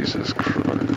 Jesus Christ.